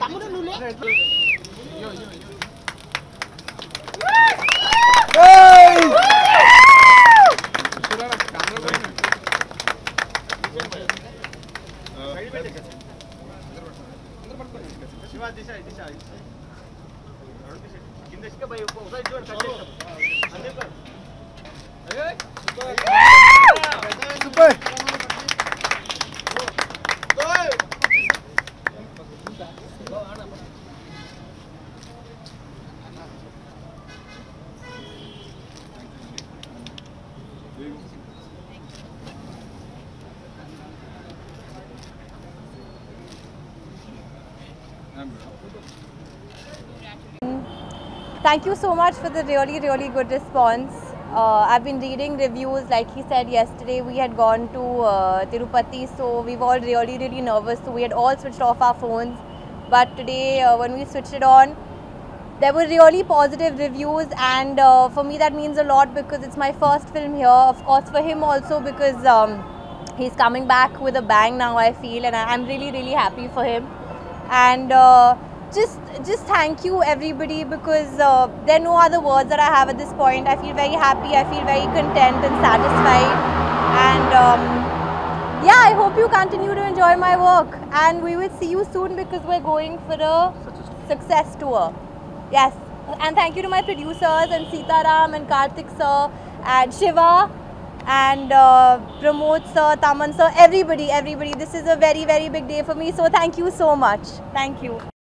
తమ్ముడు నువ్వు లే. Thank you so much for the really, really good response. Uh, I've been reading reviews, like he said yesterday, we had gone to uh, Tirupati, so we were all really, really nervous. So we had all switched off our phones. But today, uh, when we switched it on, there were really positive reviews, and uh, for me, that means a lot because it's my first film here. Of course, for him also because um, he's coming back with a bang now, I feel, and I'm really, really happy for him. And uh, just just thank you everybody because uh, there are no other words that I have at this point. I feel very happy. I feel very content and satisfied. And um, yeah, I hope you continue to enjoy my work. And we will see you soon because we're going for a success tour. Yes. And thank you to my producers and Sitaram and Karthik sir and Shiva and uh, Pramod sir, Thaman sir, everybody, everybody. This is a very, very big day for me. So thank you so much. Thank you.